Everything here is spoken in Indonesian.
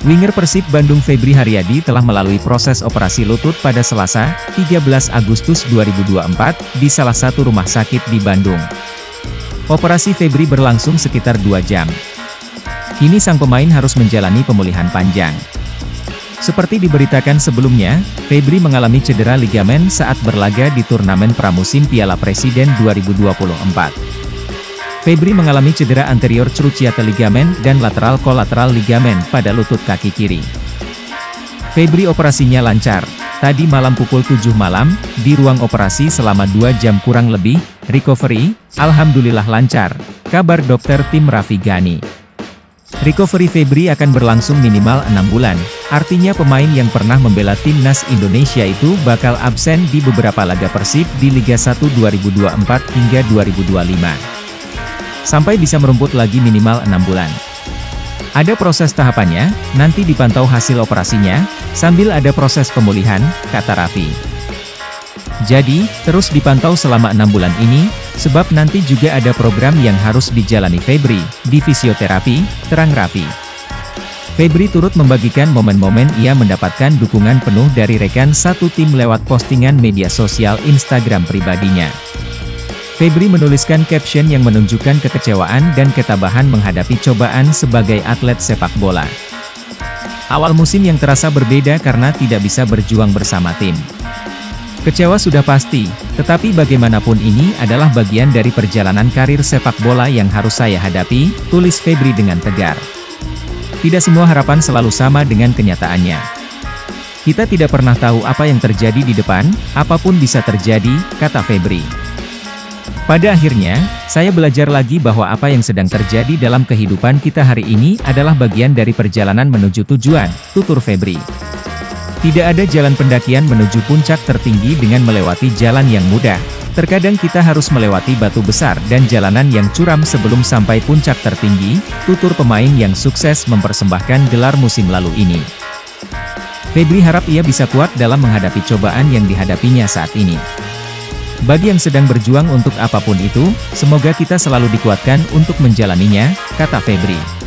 Winger Persib Bandung Febri Haryadi telah melalui proses operasi lutut pada Selasa, 13 Agustus 2024, di salah satu rumah sakit di Bandung. Operasi Febri berlangsung sekitar 2 jam. Kini sang pemain harus menjalani pemulihan panjang. Seperti diberitakan sebelumnya, Febri mengalami cedera ligamen saat berlaga di turnamen pramusim Piala Presiden 2024. Febri mengalami cedera anterior cruciate ligamen dan lateral kolateral ligamen pada lutut kaki kiri. Febri operasinya lancar. Tadi malam pukul 7 malam, di ruang operasi selama 2 jam kurang lebih, recovery, alhamdulillah lancar, kabar dokter tim Raffi Gani. Recovery Febri akan berlangsung minimal 6 bulan, artinya pemain yang pernah membela timnas Indonesia itu bakal absen di beberapa laga Persib di Liga 1 2024 hingga 2025 sampai bisa merumput lagi minimal 6 bulan. Ada proses tahapannya, nanti dipantau hasil operasinya, sambil ada proses pemulihan, kata Raffi. Jadi, terus dipantau selama 6 bulan ini, sebab nanti juga ada program yang harus dijalani Febri, di fisioterapi, terang Raffi. Febri turut membagikan momen-momen ia mendapatkan dukungan penuh dari rekan satu tim lewat postingan media sosial Instagram pribadinya. Febri menuliskan caption yang menunjukkan kekecewaan dan ketabahan menghadapi cobaan sebagai atlet sepak bola. Awal musim yang terasa berbeda karena tidak bisa berjuang bersama tim. Kecewa sudah pasti, tetapi bagaimanapun ini adalah bagian dari perjalanan karir sepak bola yang harus saya hadapi, tulis Febri dengan tegar. Tidak semua harapan selalu sama dengan kenyataannya. Kita tidak pernah tahu apa yang terjadi di depan, apa pun bisa terjadi, kata Febri. Pada akhirnya, saya belajar lagi bahwa apa yang sedang terjadi dalam kehidupan kita hari ini adalah bagian dari perjalanan menuju tujuan, tutur Febri. Tidak ada jalan pendakian menuju puncak tertinggi dengan melewati jalan yang mudah. Terkadang kita harus melewati batu besar dan jalanan yang curam sebelum sampai puncak tertinggi, tutur pemain yang sukses mempersembahkan gelar musim lalu ini. Febri harap ia bisa kuat dalam menghadapi cobaan yang dihadapinya saat ini. Bagi yang sedang berjuang untuk apa pun itu, semoga kita selalu dikuatkan untuk menjalaninya, kata Febri.